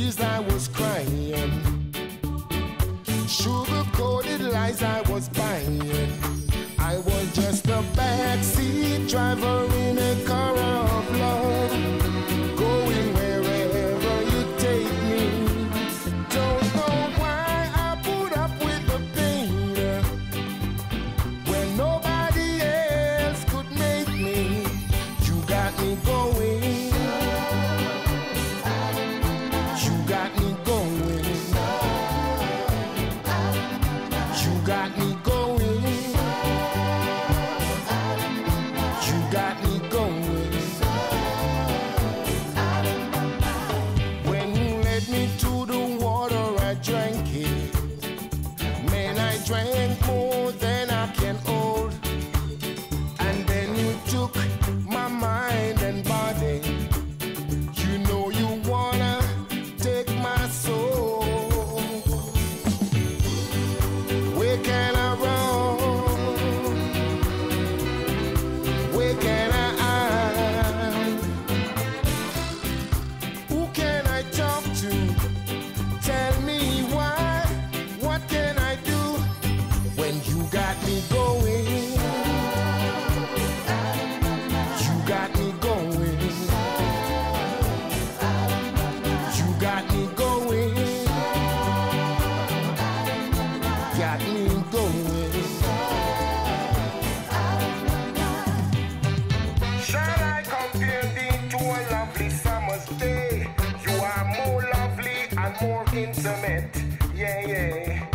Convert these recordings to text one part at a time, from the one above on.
tears I was crying, sugar coated lies I was buying. I was just a backseat driver in a car of love, going wherever you take me. Don't know why I put up with the pain when nobody else could make me. You got me going. got intimate. Yeah, yeah.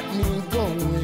got me going.